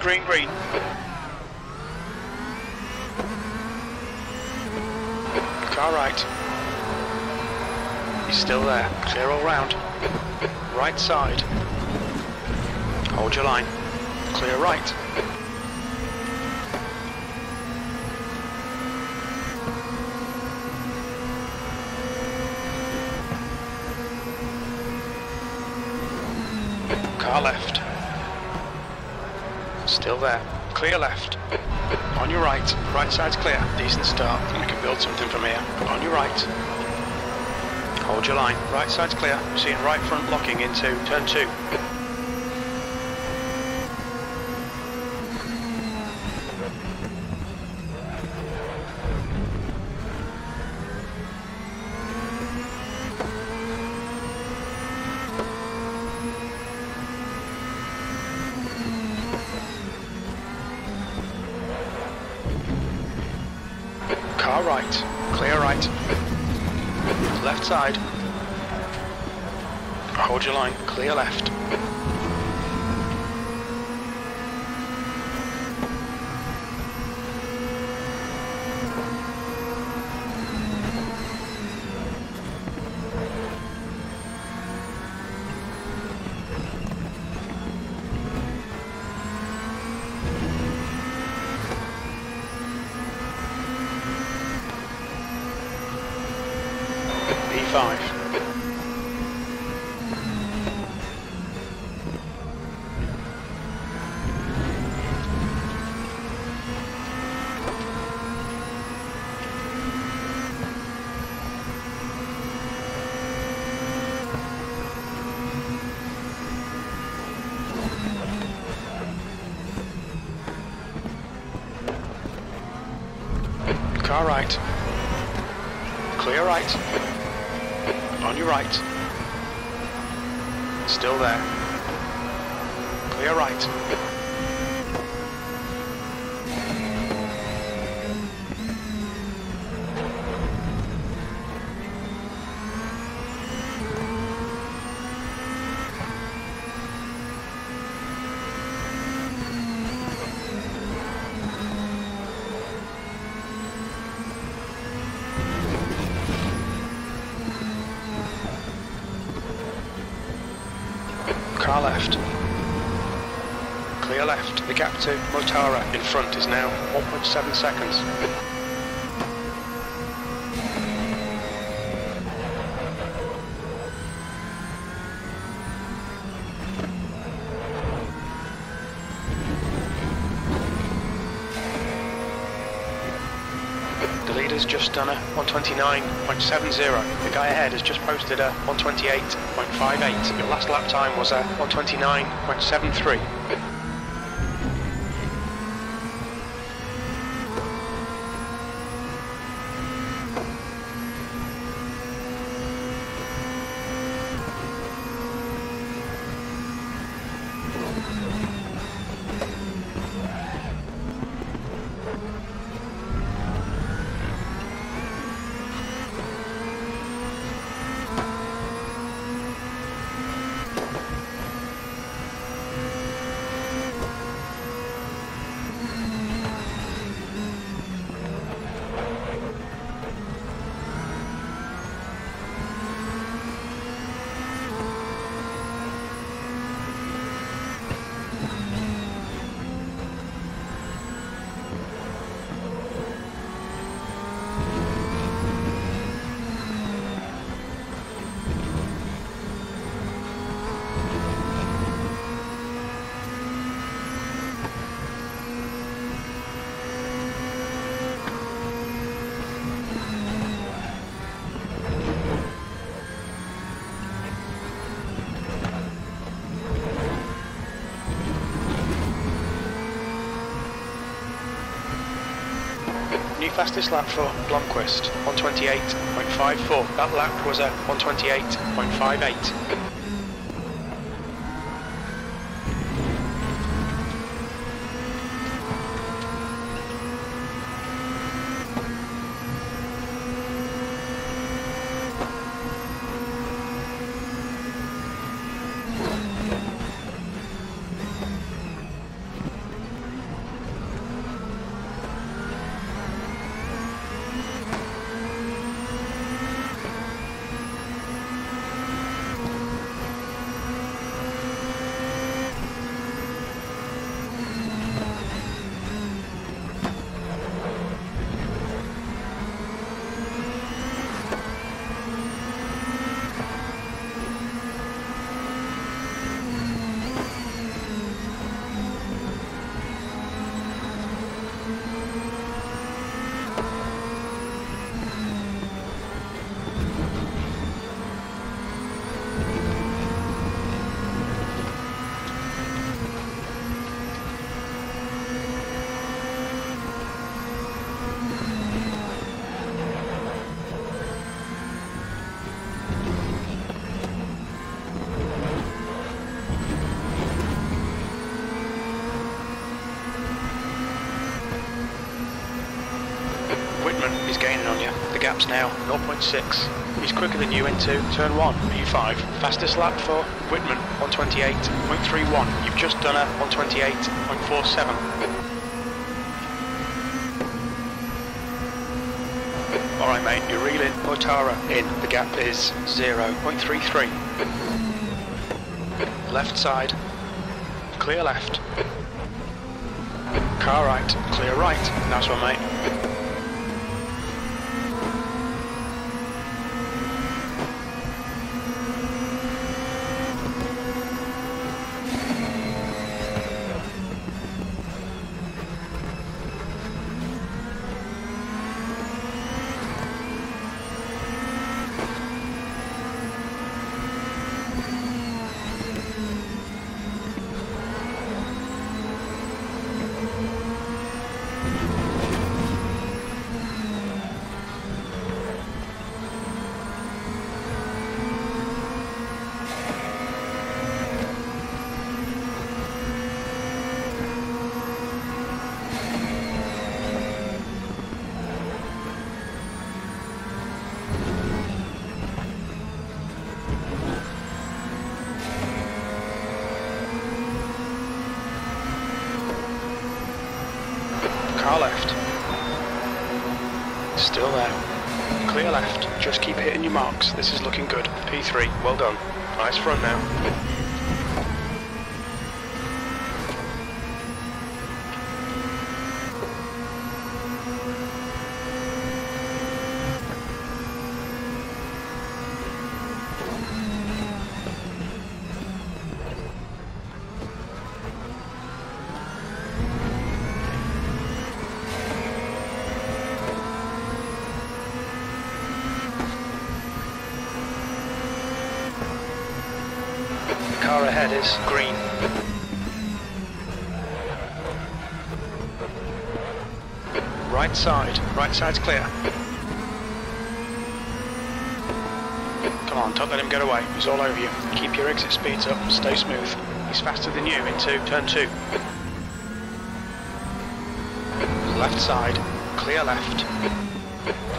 Green, green. Car right. He's still there. Clear all round. Right side. Hold your line. Clear right. Car left. Still there. Clear left. On your right. Right side's clear. Decent start. We can build something from here. On your right. Hold your line. Right side's clear. Seeing right front locking into turn two. Car right. Clear right. On your right. Still there. Clear right. Car left. Clear left. The gap to Mortara in front is now 1.7 seconds. The leader's just done a 129.70. The guy ahead has just posted a 128.58. Your last lap time was a 129.73. New fastest lap for Blomqvist, 128.54. That lap was a 128.58. gap's now 0.6. He's quicker than you into turn 1, P5. Fastest lap for Wittmann, 128.31. You've just done a 128.47. Alright mate, you're reeling Mortara in. The gap is 0.33. Left side. Clear left. Car right. Clear right. Nice one mate. Car left. Still there. Clear left. Just keep hitting your marks. This is looking good. P3. Well done. Nice front now. The car ahead is green. Right side. Right side's clear. Come on, don't let him get away. He's all over you. Keep your exit speeds up and stay smooth. He's faster than you into turn two. Left side. Clear left.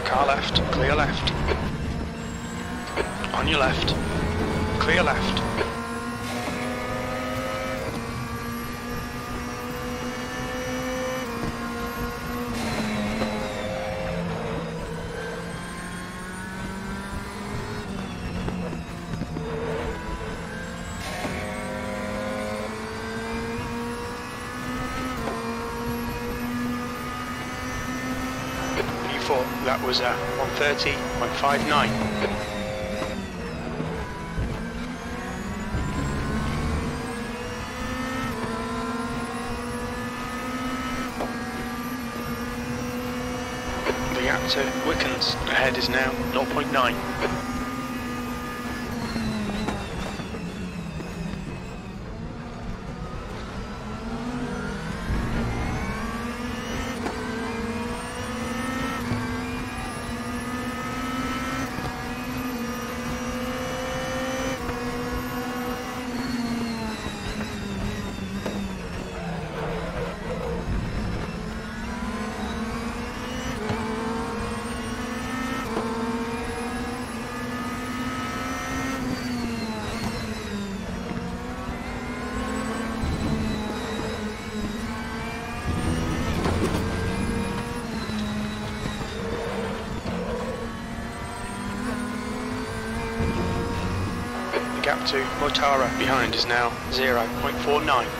Car left. Clear left. On your left. Clear left. P4, that was uh, a 130.59. The gap to Wickens ahead is now 0.9. The to behind is now 0.49.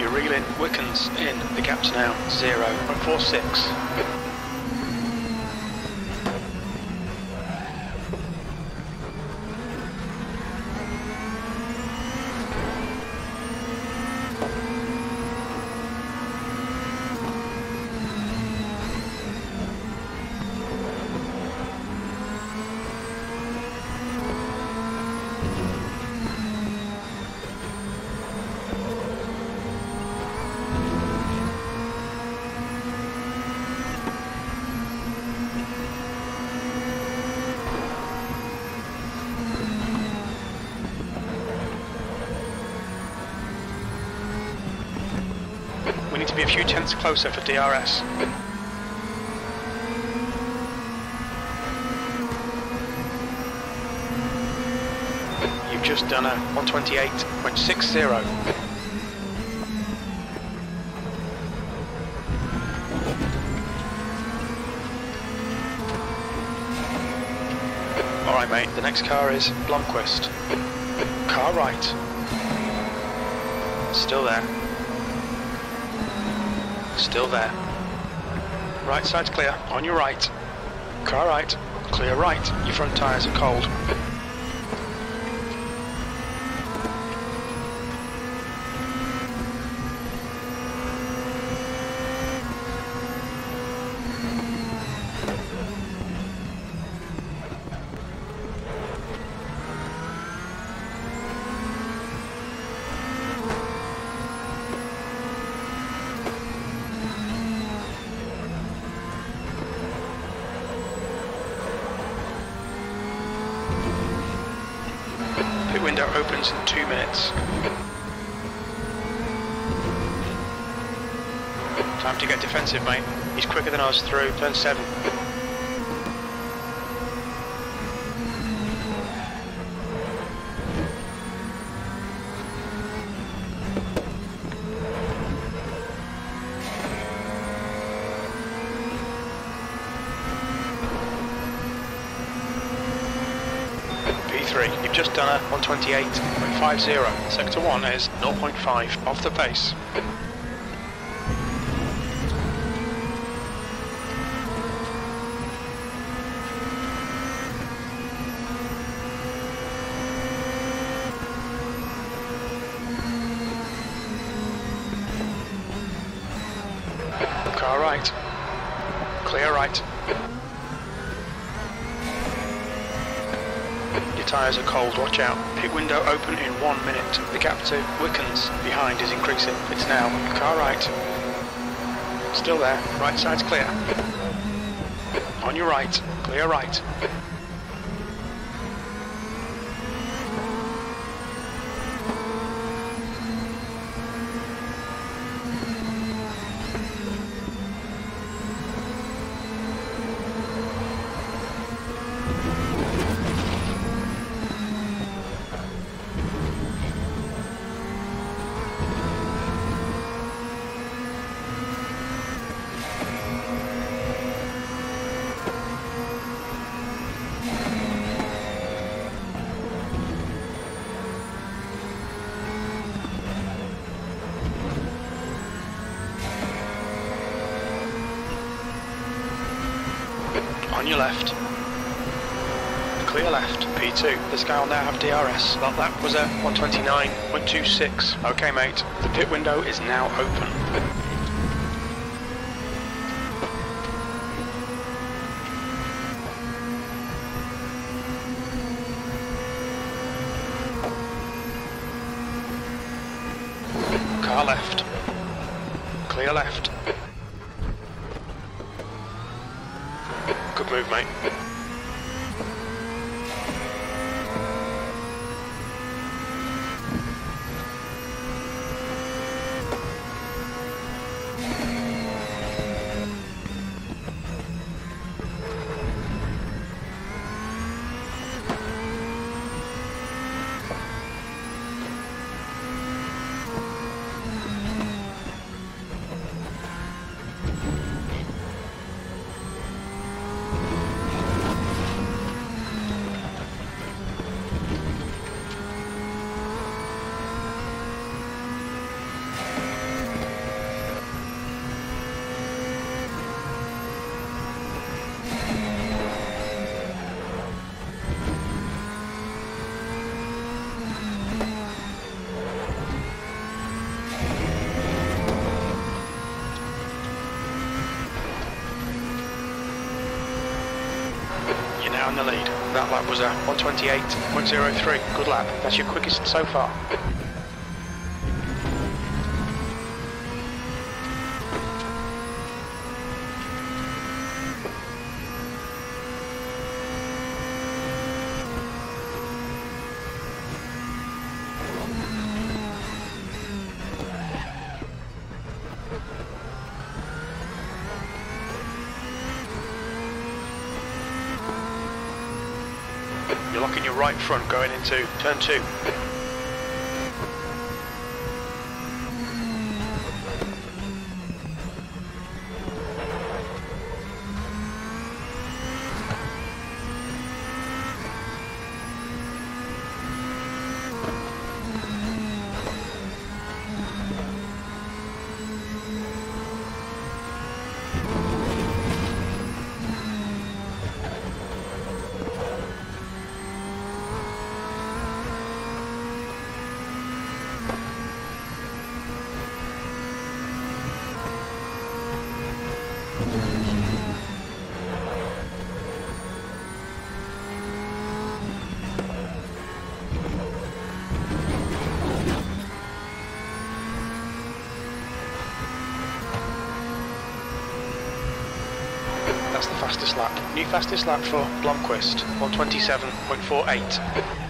You're reeling. Wickens in. The gap's now 0.46. We need to tenths closer for DRS. You've just done a 128.60. Alright mate, the next car is Blomqvist. Car right. Still there. Still there. Right side's clear. On your right. Car right. Clear right. Your front tyres are cold. Pit window opens in two minutes. Time to get defensive, mate. He's quicker than us through turn seven. P3, you've just done a 128.50. Sector 1 is 0.5 off the pace. Car right. Clear right. Your tyres are cold, watch out. Pit window open in one minute. The gap to Wickens behind is increasing. It's now. Car right. Still there. Right side's clear. On your right. Clear right. On your left. Clear left, P2. This guy will now have DRS. Well, that was a 129.26. Okay, mate. The pit window is now open. Lap was uh, a 128.03. Good lap. That's your quickest so far. You're your right front going into turn two. That's the fastest lap. New fastest lap for Blomqvist, 127.48.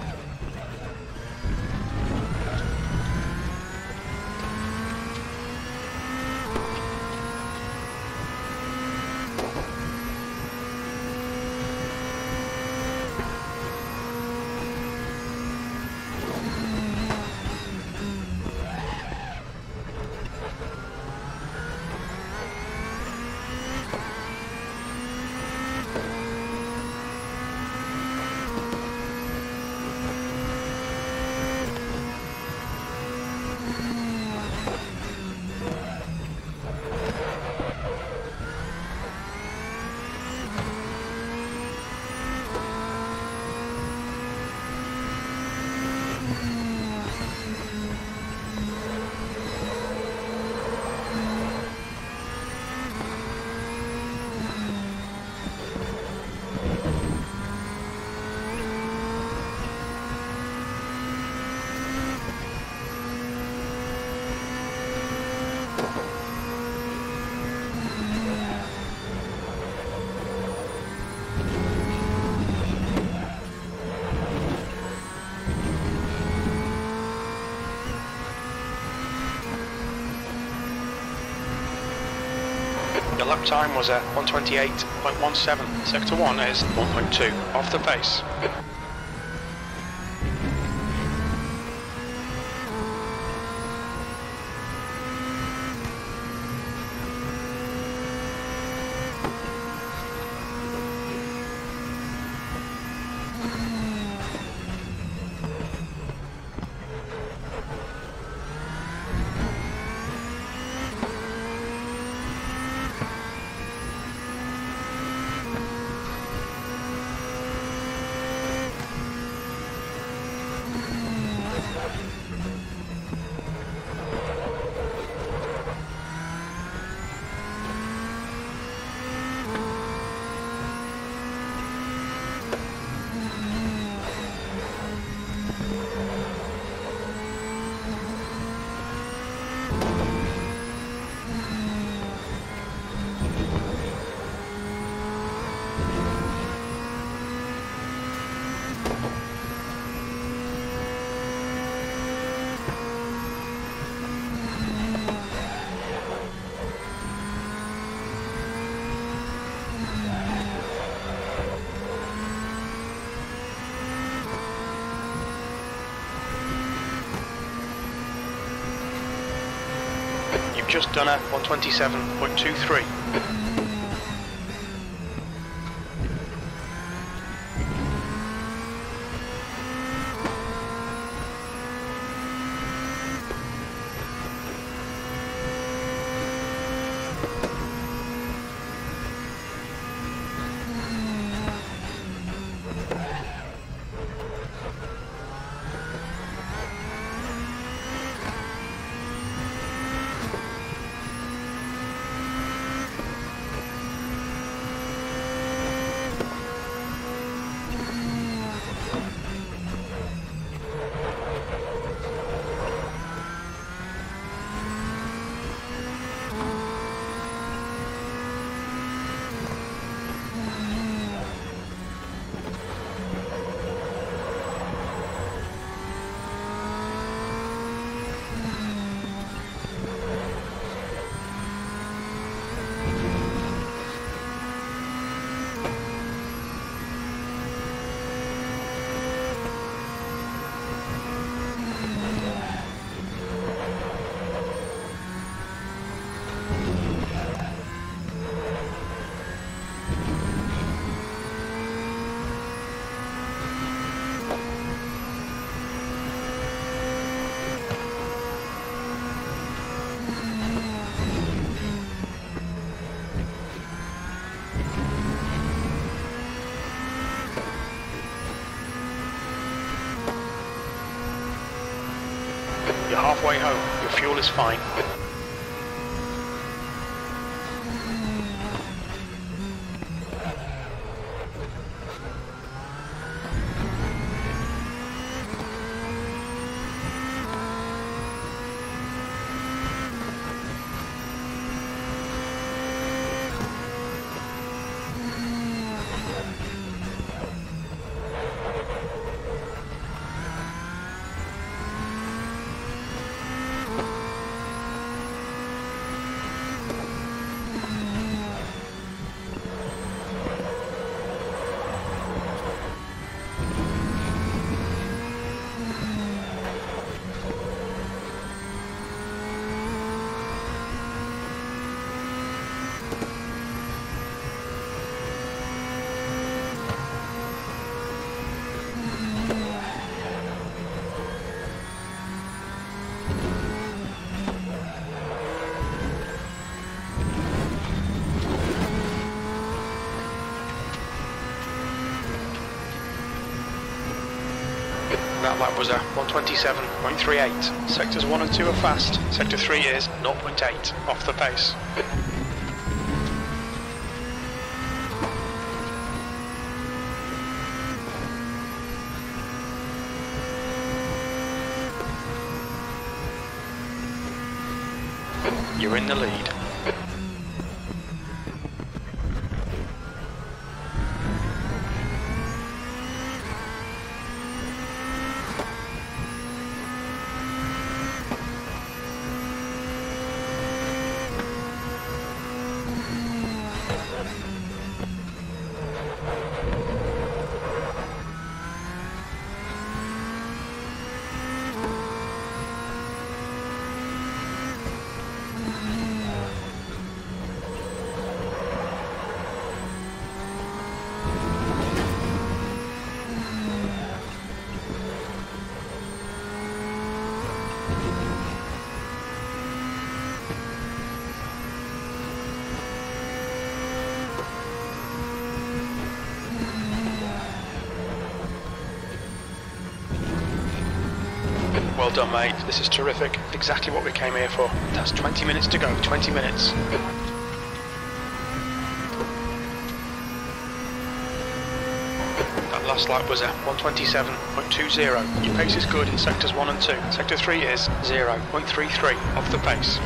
Your lap time was uh, at 128.17. Sector 1 is 1.2 off the pace. You've just done a 127.23. halfway home. Your fuel is fine. That lap was a 127.38. Sectors 1 and 2 are fast. Sector 3 is 0.8 off the pace. You're in the lead. Well done, mate. This is terrific. Exactly what we came here for. That's 20 minutes to go. 20 minutes. That last lap was a 127.20. Your pace is good in sectors 1 and 2. Sector 3 is 0.33 off the pace.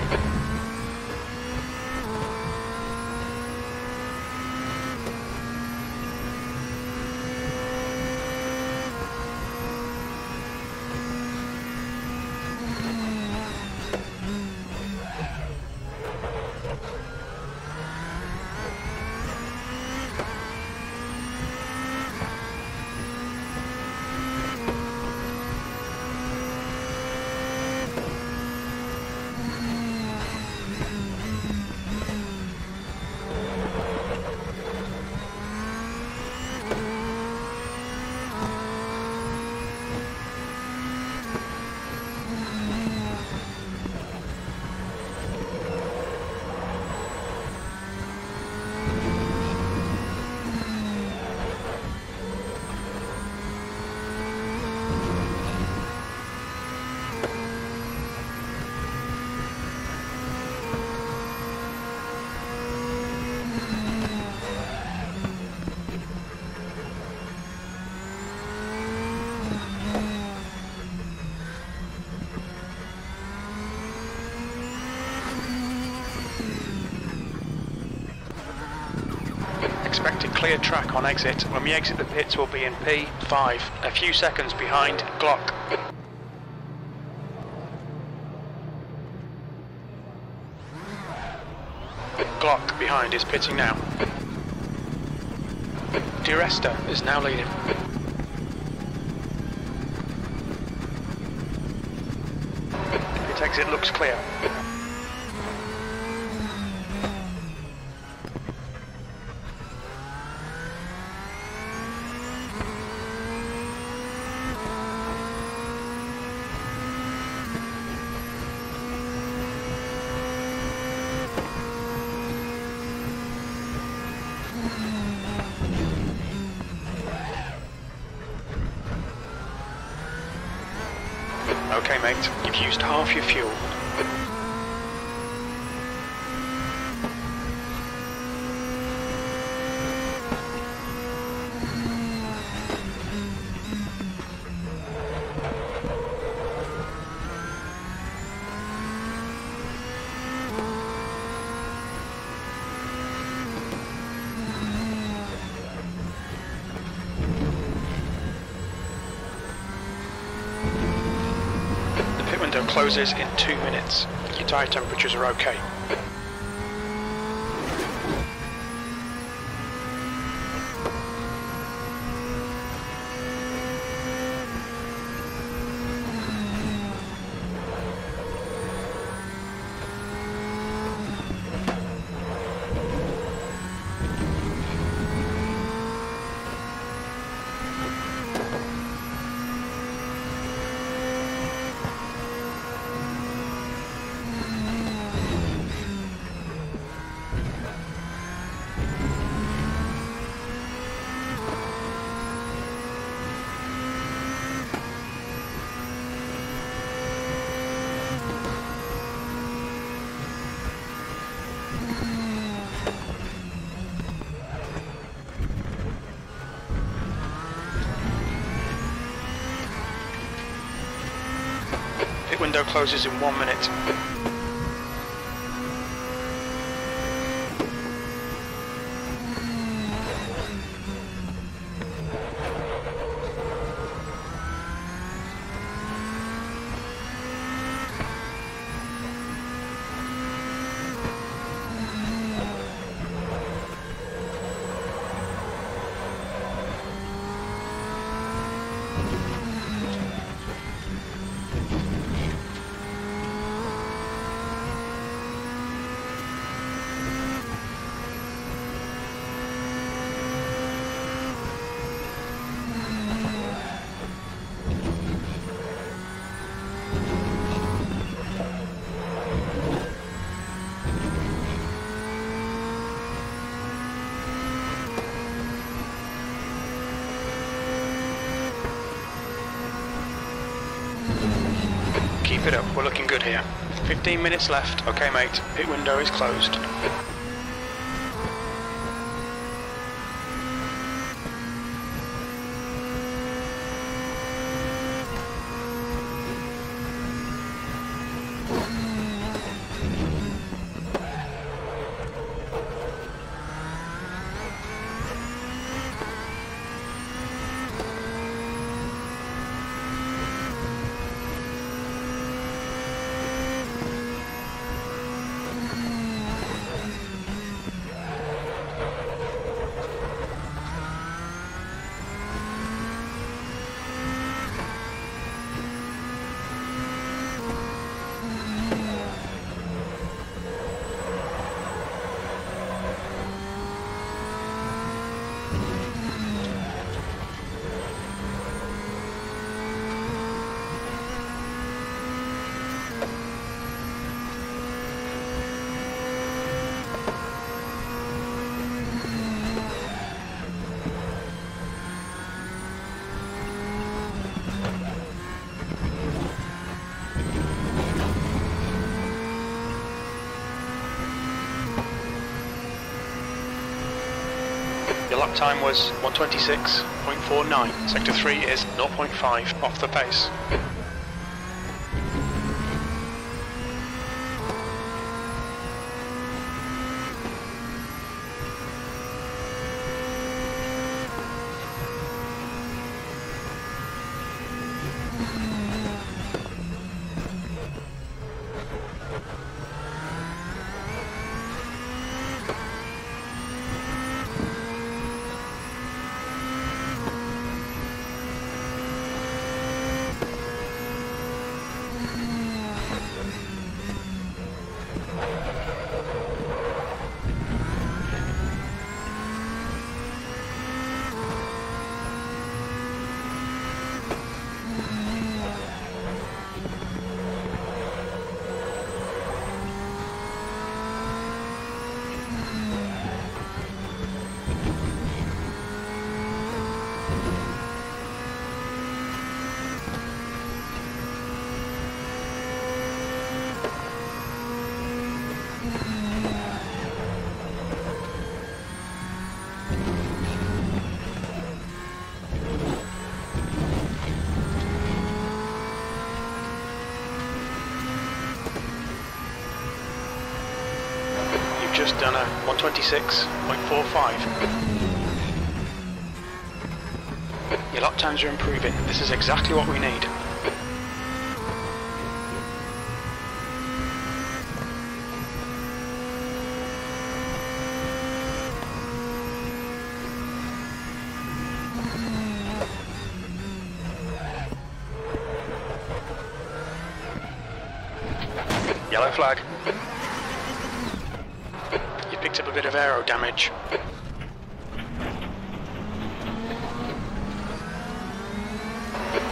Expected clear track on exit. When we exit the pits, we'll be in P5, a few seconds behind Glock. Glock behind is pitting now. Di Resta is now leading. Pit exit looks clear. Okay, mate. You've used half your fuel. Closes in two minutes. Your tyre temperatures are okay. Pit window closes in one minute. Keep it up, we're looking good here. 15 minutes left. Okay, mate. Pit window is closed. Your time was 126.49. Sector 3 is 0.5 off the pace. 126.45. Your lap times are improving. This is exactly what we need. Yellow flag. You picked up a bit of aero damage.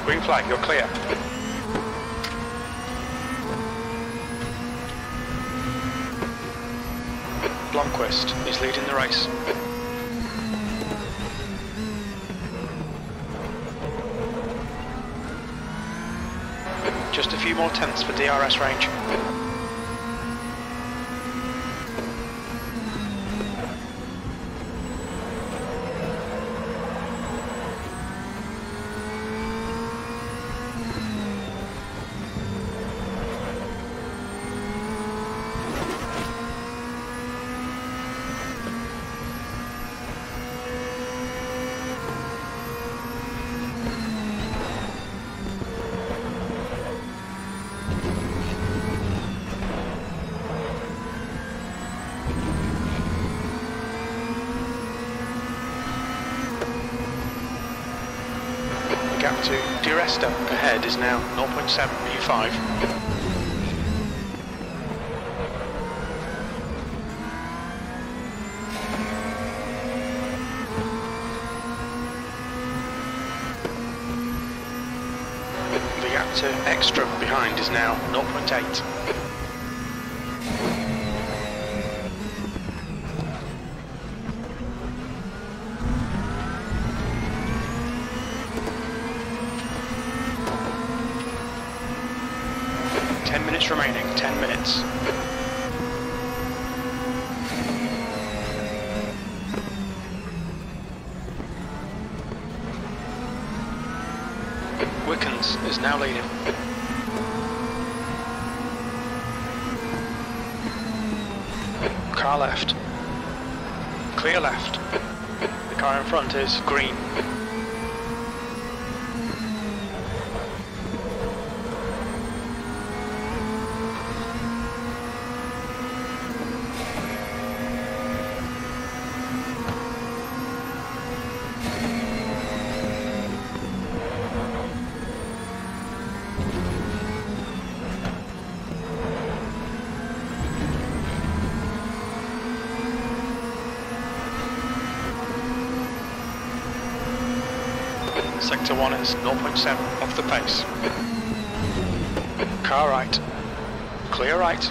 Green flag, you're clear. Blomqvist is leading the race. Just a few more tenths for DRS range. gap to Di Resta ahead is now 0.7 P5. The to Ekström behind is now 0.8. Ten minutes remaining, ten minutes. Wickens is now leading. Car left. Clear left. The car in front is green. 1 0.7 off the pace. Car right. Clear right.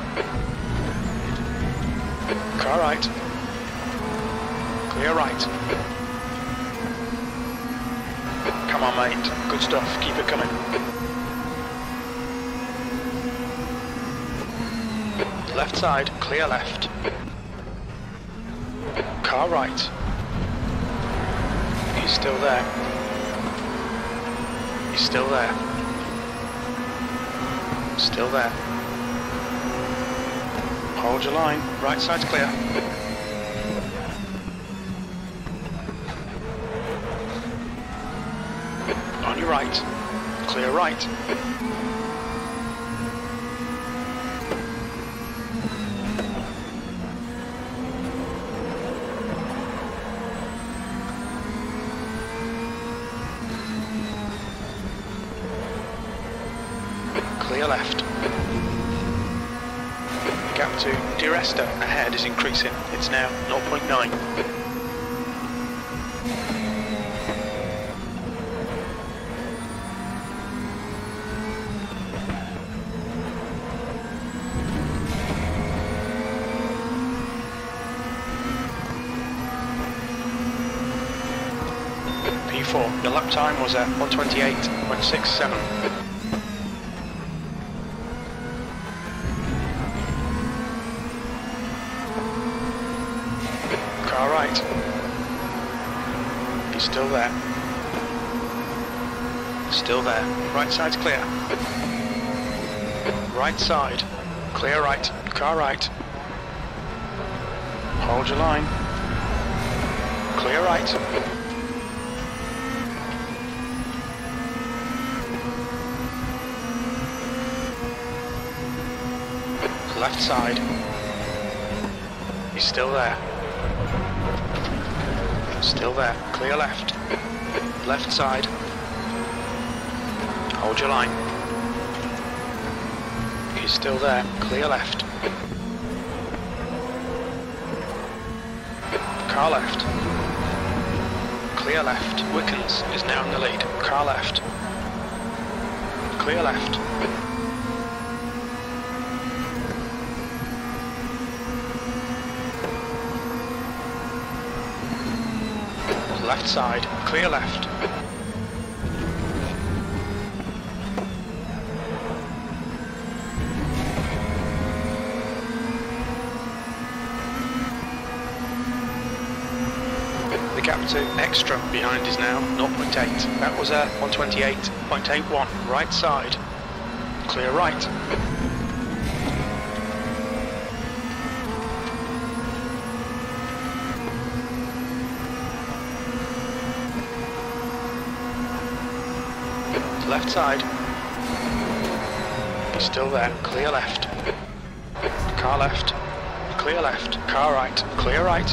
Car right. Clear right. Come on mate, good stuff, keep it coming. Left side, clear left. Car right. He's still there. Still there. Still there. Hold your line. Right side's clear. On your right. Clear right. Clear left. The gap to Di Is increasing. It's now 0.9. P4, your lap time was at 128.67. Car right. He's still there. Still there. Right side's clear. Right side. Clear right. Car right. Hold your line. Clear right. Left side. He's still there. Still there. Clear left. Left side. Hold your line. He's still there. Clear left. Car left. Clear left. Wickens is now in the lead. Car left. Clear left. Left side. Clear left. Ekström behind is now 0.8. That was a 128.81. Right side. Clear right. Left side. Still there. Clear left. Car left. Clear left. Car right. Clear right.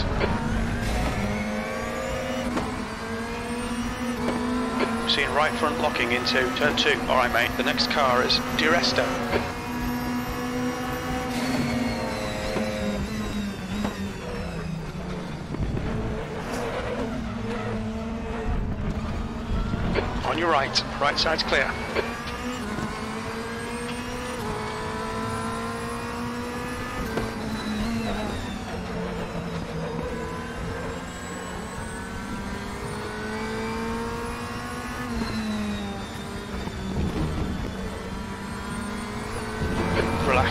Seeing right front locking into turn two. Alright mate, the next car is Di Resta. On your right, right side's clear.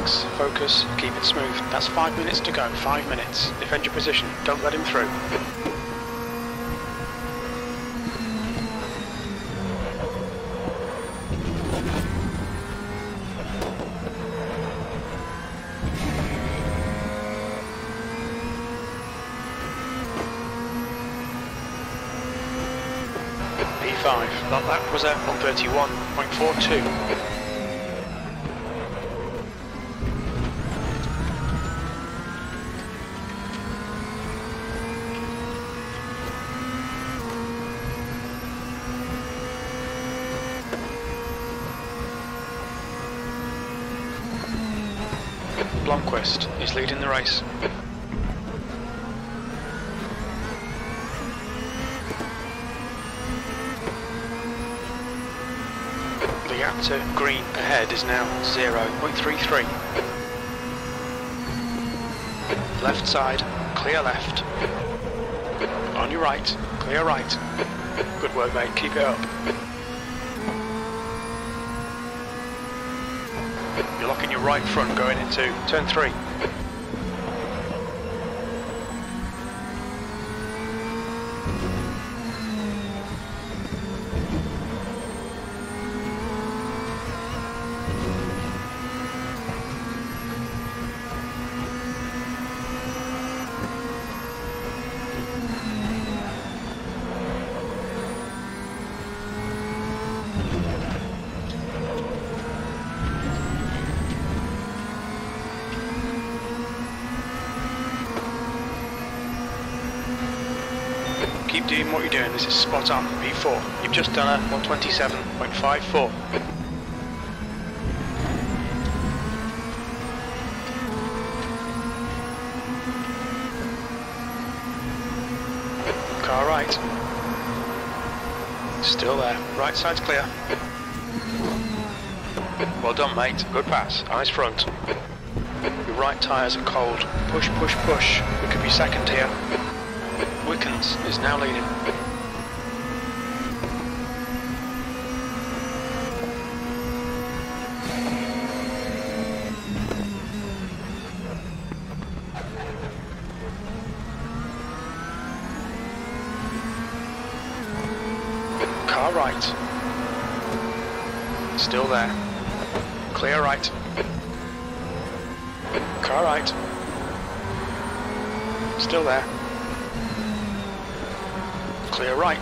Relax, focus, keep it smooth. That's five minutes to go, five minutes. Defend your position, don't let him through. P5, that lap was at 131.42. race. The Apter green ahead is now 0.33. Left side, clear left. On your right, clear right. Good work mate, keep it up. You're locking your right front going into turn 3. This is spot on, P4. You've just done a 127.54. Car right. Still there, right side's clear. Well done mate, good pass, eyes front. Your right tyres are cold. Push, push, push. We could be second here. Wickens is now leading. Car right. Still there. Clear right. Car right. Still there. Clear right.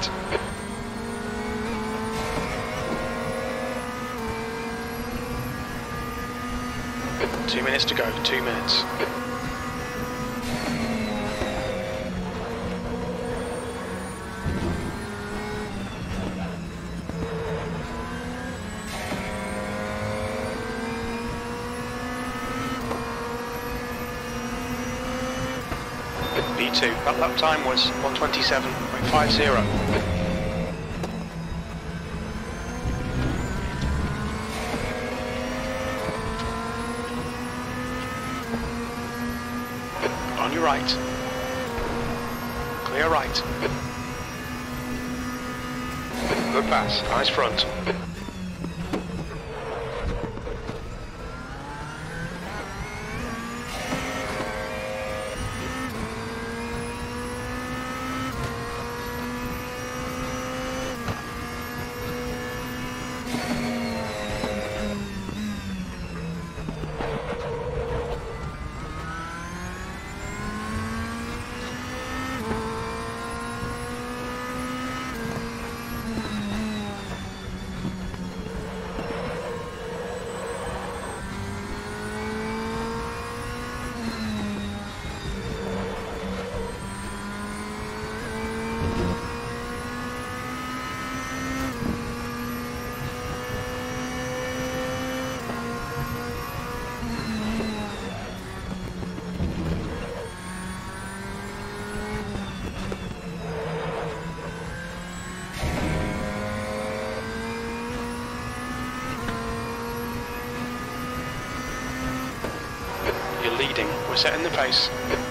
Two minutes to go, two minutes. B2, that lap time was 127.50. On your right. Clear right. Good pass, eyes front. You're leading. We're setting the pace.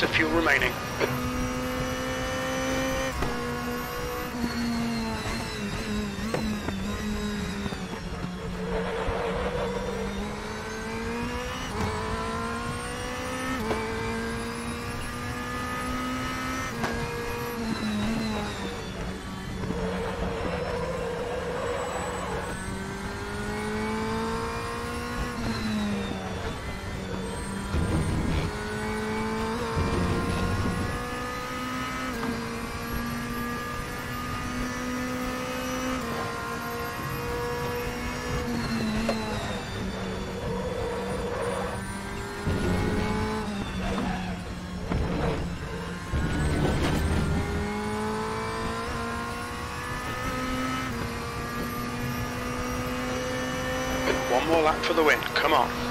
Minutes of fuel remaining. One more lap for the win. Come on.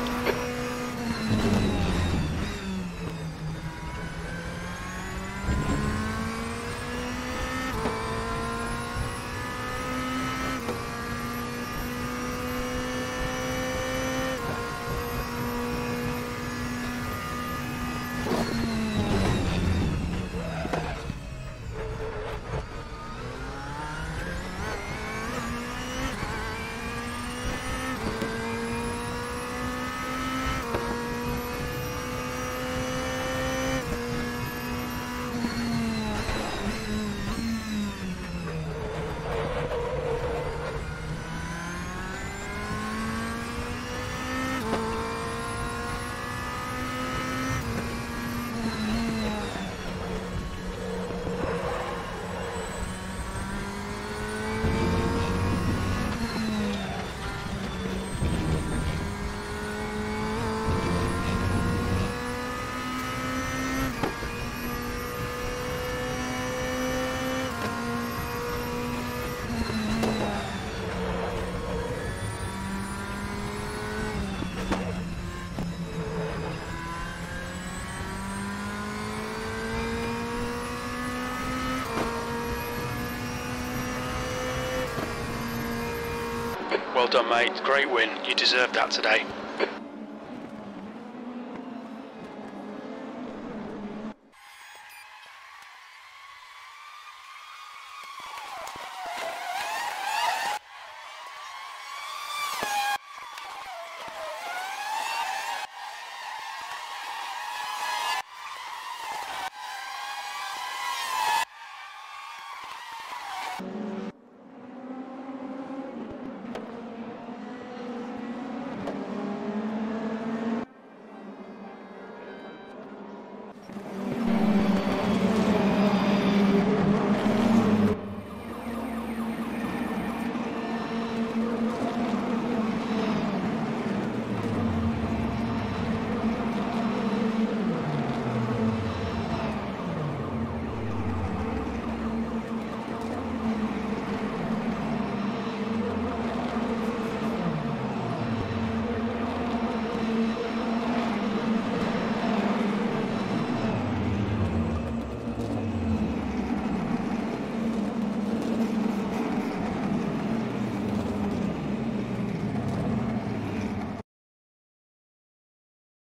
Well done, mate. Great win. You deserved that today.